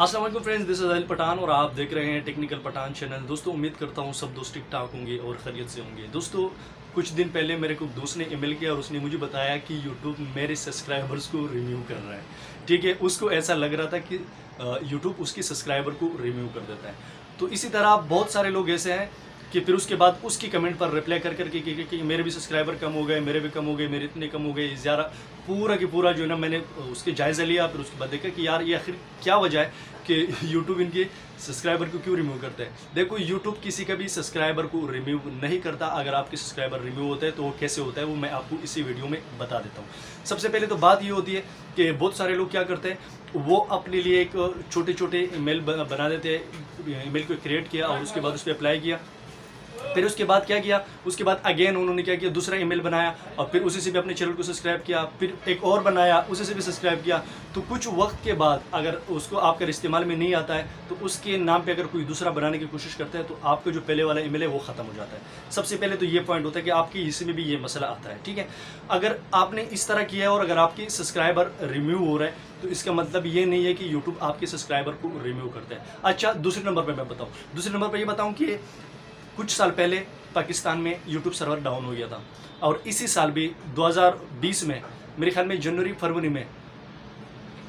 Aslam friends this is Al Pathan और आप देख रहे हैं टेक्निकल पठान चैनल दोस्तों, उम्मीद करता हूँ सब दोस्त ठीक ठाक होंगे और खैरियत से होंगे। दोस्तों, कुछ दिन पहले मेरे को दोस्त ने ईमेल किया और उसने मुझे बताया कि यूट्यूब मेरे सब्सक्राइबर्स को रिव्यू कर रहा है। ठीक है, उसको ऐसा लग रहा था कि यूट्यूब उसके सब्सक्राइबर को रिव्यू कर देता है। तो इसी तरह बहुत सारे लोग ऐसे हैं कि फिर उसके बाद उसकी कमेंट पर रिप्लाई कर करके कि, कि, कि मेरे भी सब्सक्राइबर कम हो गए मेरे भी कम हो गए मेरे इतने कम हो गए ज़्यादा पूरा की पूरा जो है ना मैंने उसके जायज़ा लिया फिर उसके बाद देखा कि यार ये आखिर क्या वजह है कि यूट्यूब इनके सब्सक्राइबर को क्यों रिमूव करता है? देखो यूट्यूब किसी का भी सब्सक्राइबर को रिमूव नहीं करता। अगर आपके सब्सक्राइबर रिमूव होते हैं तो वो कैसे होता है वो मैं आपको इसी वीडियो में बता देता हूँ। सबसे पहले तो बात ये होती है कि बहुत सारे लोग क्या करते हैं वो अपने लिए एक छोटे छोटे ईमेल बना देते हैं ईमेल को क्रिएट किया और उसके बाद उस पर अप्लाई किया। फिर उसके बाद क्या किया? उसके बाद अगेन उन्होंने क्या किया? दूसरा ईमेल बनाया और फिर उसी से भी अपने चैनल को सब्सक्राइब किया, फिर एक और बनाया, उसी से भी सब्सक्राइब किया। तो कुछ वक्त के बाद अगर उसको आपका इस्तेमाल में नहीं आता है तो उसके नाम पे अगर कोई दूसरा बनाने की कोशिश करता है तो आपका जो पहले वाला ईमेल है, वो ख़त्म हो जाता है। सबसे पहले तो ये पॉइंट होता है कि आपकी इसी में भी ये मसला आता है, ठीक है? अगर आपने इस तरह किया है और अगर आपकी सब्सक्राइबर रिम्यू हो रहा है तो इसका मतलब ये नहीं है कि यूट्यूब आपके सब्सक्राइबर को रिम्यू करता है। अच्छा दूसरे नंबर पर मैं बताऊँ। दूसरे नंबर पर ये बताऊँ कि कुछ साल पहले पाकिस्तान में यूट्यूब सर्वर डाउन हो गया था। और इसी साल भी 2020 में, मेरे ख्याल में जनवरी फरवरी में,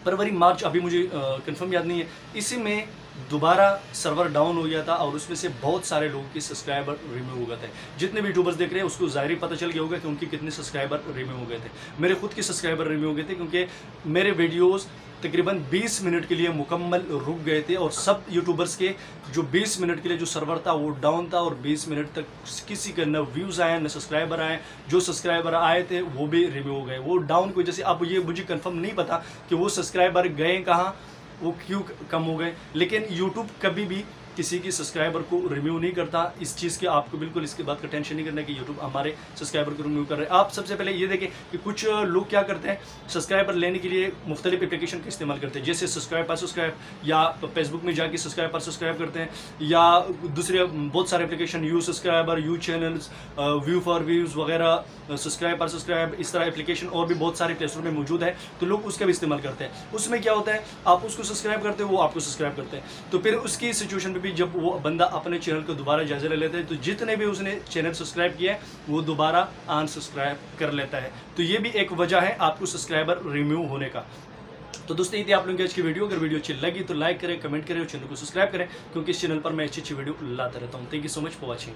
फरवरी, मार्च अभी मुझे कंफर्म याद नहीं है। इसी में दोबारा सर्वर डाउन हो गया था और उसमें से बहुत सारे लोगों के सब्सक्राइबर रिमूव हो गए थे। जितने भी यूट्यूबर्स देख रहे हैं, उसको ज़ाहिर पता चल गया होगा कि उनके कितने सब्सक्राइबर रिमूव हो गए थे। मेरे खुद के सब्सक्राइबर रिमूव हो गए थे क्योंकि मेरे वीडियोज़ तकरीबन 20 मिनट के लिए मुकम्मल रुक गए थे और सब यूट्यूबर्स के जो 20 मिनट के लिए जो सर्वर था, वो डाउन था और 20 मिनट तक किसी के न व्यूज़ आए, न सब्सक्राइबर आए। जो सब्सक्राइबर आए थे, वो भी रिव्यू हो गए। वो डाउन की वजह से अब ये मुझे कंफर्म नहीं पता कि वो सब्सक्राइबर गए कहाँ। वो क्यों कम हो गए? लेकिन यूट्यूब कभी भी किसी की सब्सक्राइबर को रिम्यू नहीं करता, इस चीज़ के आपको बिल्कुल इसके बात का टेंशन नहीं करना कि यूट्यूब हमारे सब्सक्राइबर को रिम्यू कर रहे हैं। आप सबसे पहले ये देखें कि कुछ लोग क्या करते हैं सब्सक्राइबर लेने के लिए मुख्तलिफ़ एप्लीकेशन का इस्तेमाल करते हैं। जैसे सब्सक्राइब पर सब्सक्राइब या फेसबुक में जाके सब्सक्राइब पर सब्सक्राइब करते हैं, या दूसरे बहुत सारे application you subscriber you channels view for views वगैरह सब्सक्राइब पर सब्सक्राइब इस तरह एप्लीकेशन और भी बहुत सारे प्ले स्टोर में मौजूद है तो लोग उसका भी इस्तेमाल करते हैं। उसमें क्या होता है, आप उसको सब्सक्राइब करते हैं, वो आपको सब्सक्राइब करते हैं। तो फिर उसकी सिचुएशन भी जब वो बंदा अपने चैनल को दोबारा जायजा ले लेता है तो जितने भी उसने चैनल सब्सक्राइब किया है, वो दोबारा अनसब्सक्राइब कर लेता है। तो ये भी एक वजह है आपको सब्सक्राइबर रिम्यू होने का। तो दोस्तों, ये थी आप लोगों की आज की वीडियो। अगर वीडियो अच्छी लगी तो लाइक करें कमेंट करें और चैनल को सब्सक्राइब करें, क्योंकि इस चैनल पर मैं अच्छी अच्छी वीडियो लाता रहता हूँ। Thank you so much for watching